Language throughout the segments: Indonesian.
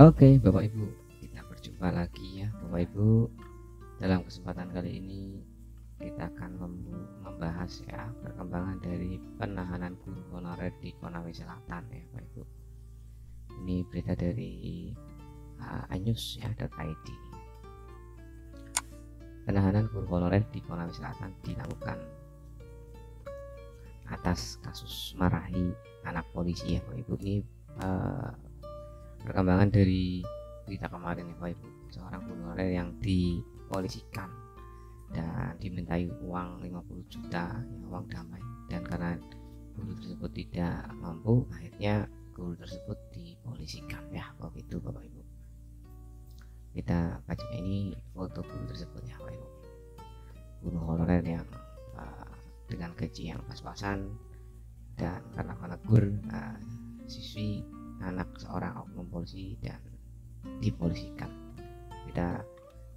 Oke, Bapak Ibu, kita berjumpa lagi ya, Bapak Ibu. Dalam kesempatan kali ini kita akan membahas ya perkembangan dari penahanan guru honorer di Konawe Selatan ya, Bapak Ibu. Ini berita dari uh, anyus ya .id. Penahanan guru honorer di Konawe Selatan dilakukan atas kasus marahi anak polisi ya, Bapak Ibu. Ini uh, perkembangan dari berita kemarin ya Pak Ibu. Seorang honorer yang dipolisikan dan dimintai uang 50 juta ya, uang damai. Dan karena guru tersebut tidak mampu akhirnya guru tersebut dipolisikan ya Bapak itu Bapak Ibu. Kita baca ini foto guru tersebut ya Bapak Ibu. Guru honorer yang uh, dengan gaji yang pas-pasan dan karena menegur uh, siswi anak seorang oknum polisi dan dipolisikan. Kita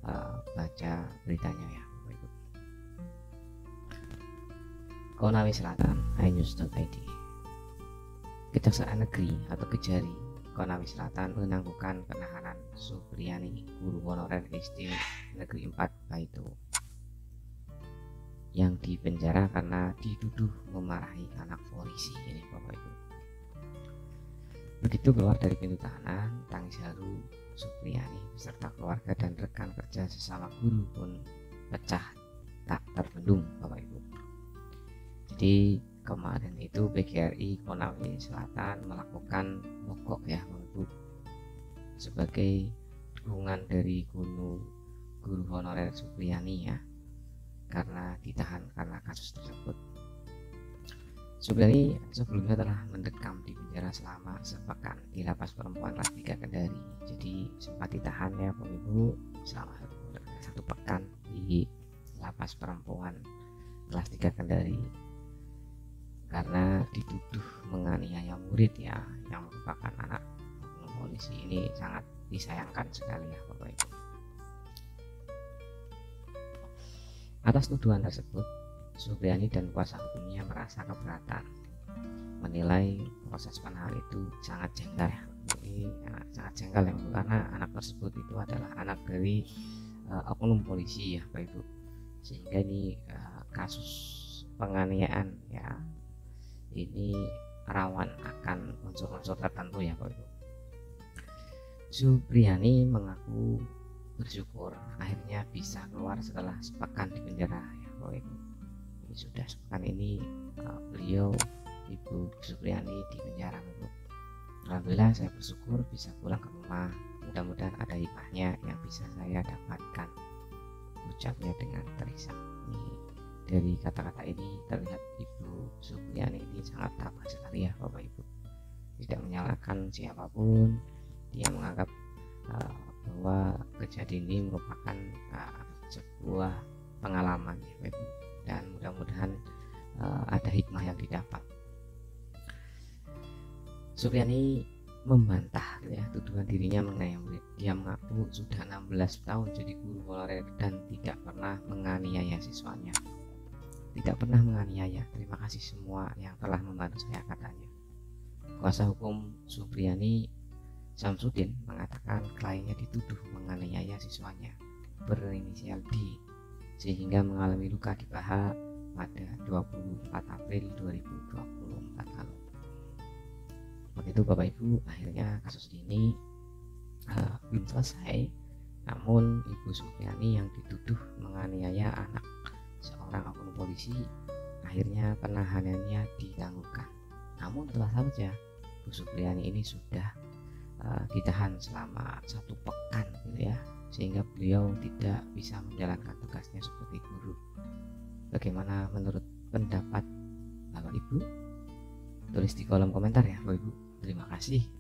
uh, baca beritanya ya berikut. Konawe Selatan iNews.id Kejaksaan Negeri atau Kejari Konawe Selatan menangguhkan penahanan Supriyani guru honorer SD Negeri 4 Baitu yang dipenjara karena dituduh memarahi anak polisi. Ini Bapak Ibu Begitu keluar dari pintu tahanan, tangis haru Supriyani beserta keluarga dan rekan kerja sesama guru pun pecah tak terbendung Bapak Ibu. Jadi kemarin itu PGRI Konawe Selatan melakukan mogok ya Bapak sebagai dukungan dari guru guru honorer Supriyani ya karena ditahan karena kasus tersebut Subrani sebelumnya telah mendekam di penjara selama sepekan di lapas perempuan kelas 3 Kendari. Jadi sempat ditahan ya Bapak Ibu selama satu pekan di lapas perempuan kelas 3 Kendari karena dituduh menganiaya murid ya yang merupakan anak polisi ini sangat disayangkan sekali ya Bapak Ibu. Atas tuduhan tersebut, Supriyani dan kuasa hukumnya merasa keberatan. Menilai proses penahanan itu sangat jengkel. Ini sangat jengkel ya karena anak tersebut itu adalah anak dari uh, oknum polisi ya Pak Ibu. Sehingga ini uh, kasus penganiayaan ya ini rawan akan unsur-unsur tertentu ya Pak Ibu. Supriyani mengaku bersyukur akhirnya bisa keluar setelah sepekan di penjara ya Pak Ibu sudah sepekan ini uh, beliau Ibu Supriyani di penjara Bu. Alhamdulillah saya bersyukur bisa pulang ke rumah. Mudah-mudahan ada hikmahnya yang bisa saya dapatkan. Ucapnya dengan terisak. Ini dari kata-kata ini terlihat Ibu Supriyani ini sangat tabah sekali ya Bapak Ibu. Tidak menyalahkan siapa pun. Dia menganggap uh, bahwa kejadian ini merupakan uh, sebuah pengalaman ya Ibu Supriyani membantah ya tuduhan dirinya mengenai murid. Dia mengaku sudah 16 tahun jadi guru honorer dan tidak pernah menganiaya siswanya. Tidak pernah menganiaya. Terima kasih semua yang telah membantu saya katanya. Kuasa hukum Supriyani Samsudin mengatakan kliennya dituduh menganiaya siswanya berinisial D sehingga mengalami luka di paha pada 24 April 2024 lalu. Begitu Bapak Ibu, akhirnya kasus ini uh, belum selesai. Namun Ibu Supriani yang dituduh menganiaya anak seorang oknum polisi akhirnya penahanannya ditangguhkan. Namun telah saja Ibu Supriani ini sudah uh, ditahan selama satu pekan gitu ya sehingga beliau tidak bisa menjalankan tugasnya sebagai guru. Bagaimana menurut pendapat Bapak Ibu? Tulis di kolom komentar ya Bapak Ibu. Kasih.